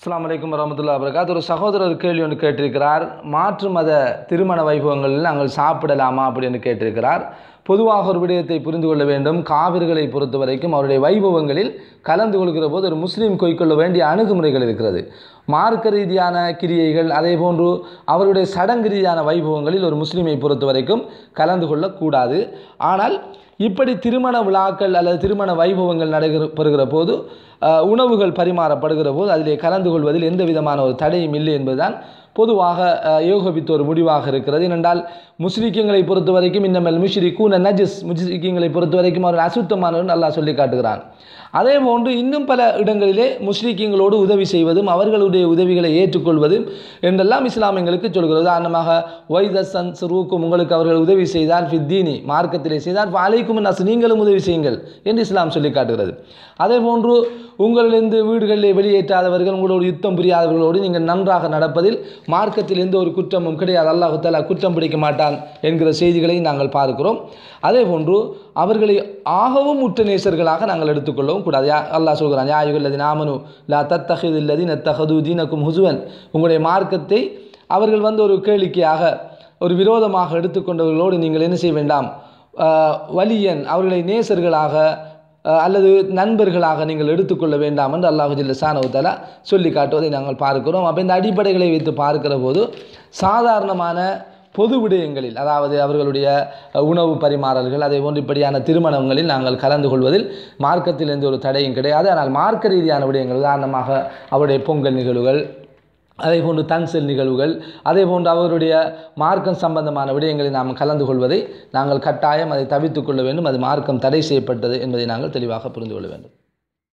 அஸ்லாம் வலைக்கம் வரமத்துல்லா அபரகாத் ஒரு சகோதரர் கேள்வி ஒன்று கேட்டிருக்கிறார். மாற்று மத திருமண வைபவங்களில் நாங்கள் சாப்பிடலாமா அப்படின்னு கேட்டிருக்கிறார். பொதுவாக ஒரு விடயத்தை புரிந்து கொள்ள வேண்டும். காவிர்களை பொறுத்த வரைக்கும் அவருடைய வைபவங்களில் கலந்து கொள்கிற போது ஒரு முஸ்லீம் கொய்க்கொள்ள வேண்டிய அணுகுமுறைகள் இருக்கிறது. மார்க்க ரீதியான கிரியைகள் அதே போன்று அவருடைய சடங்கு ரீதியான வைபவங்களில் ஒரு முஸ்லீமை பொறுத்த வரைக்கும் கலந்து கொள்ளக்கூடாது. ஆனால் இப்படி திருமண விழாக்கள் அல்லது திருமண வைபவங்கள் நடைபெறுகிற போது உணவுகள் பரிமாறப்படுகிற போது அதிலே கலந்து கொள்வதில் எந்த விதமான ஒரு தடையும் இல்லை என்பதுதான் பொதுவாக அஹ், யோகபித்த ஒரு முடிவாக இருக்கிறது. ஏனென்றால் முஸ்லிக்கங்களை பொறுத்த வரைக்கும் இன்னமல் முஷ்ரிகூன நஜிஸ் முஸ்லிக்கங்களை பொறுத்த வரைக்கும் அவர்கள் அசுத்தமானவர்கள் நல்லா சொல்லி காட்டுகிறான். அதே போன்று இன்னும் பல இடங்களிலே முஸ்லிக்கங்களோடு உதவி செய்வதும் அவர்களுடைய உதவிகளை ஏற்றுக்கொள்வதும் என்றெல்லாம் இஸ்லாம் எங்களுக்கு சொல்கிறது. உதாரணமாக வைதசன் சுரூக்கும் உங்களுக்கு அவர்கள் உதவி செய்தார் ஃபித்தீனி மார்க்கத்திலே செய்தார் அலைக்கும் நஸ் நீங்களும் உதவி செய்யுங்கள் என்று இஸ்லாம் சொல்லி காட்டுகிறது. அதே போன்று உங்களிலிருந்து வீடுகளில் வெளியேற்றாதவர்கள் உங்களோடு யுத்தம் புரியாதவர்களோடு நீங்கள் நன்றாக நடப்பதில் மார்க்கத்தில் எந்த ஒரு குற்றமும் கிடையாது. அல்லாஹு தாலா குற்றம் பிடிக்க மாட்டான் என்கிற செய்திகளை நாங்கள் பார்க்கிறோம். அதே போன்று அவர்களை ஆகவும் உற்ற நேசர்களாக நாங்கள் எடுத்துக்கொள்ளவும் கூடாது. யா அல்லாஹ் சொல்கிறான் யா யுகல்லதி நாமனு லா தத்தஹிது இல்லதி நத்தஹது தீனக்கும் ஹுசுவன். உங்களுடைய மார்க்கத்தை அவர்கள் வந்து ஒரு கேளிக்கையாக ஒரு விரோதமாக எடுத்துக்கொண்டவர்களோடு நீங்கள் என்ன செய்ய வேண்டாம்? வலியன் அவர்களை நேசர்களாக அல்லது நண்பர்களாக நீங்கள் எடுத்துக்கொள்ள வேண்டாம் என்று அல்லாஹு ஜில்ல சானவுத்தலா சொல்லி காட்டுவதை நாங்கள் பார்க்கிறோம். அப்போ இந்த அடிப்படைகளை வைத்து பார்க்கிற போது சாதாரணமான பொது விடயங்களில் அதாவது அவர்களுடைய உணவு பரிமாறல்கள் அதே போன்று இப்படியான திருமணங்களில் நாங்கள் கலந்து கொள்வதில் மார்க்கத்தில் எந்த ஒரு தடையும் கிடையாது. ஆனால் மார்க்க ரீதியான விடயங்கள் உதாரணமாக அவருடைய பொங்கல் நிகழ்வுகள் அதே போன்று தன்செல் நிகழ்வுகள் அதே போன்று அவருடைய மார்க்கம் சம்பந்தமான விடயங்களில் நாம் கலந்து கொள்வதை நாங்கள் கட்டாயம் அதை தவிர்த்து கொள்ள வேண்டும். அது மார்க்கம் தடை செய்யப்பட்டது என்பதை நாங்கள் தெளிவாக புரிந்து கொள்ள வேண்டும்.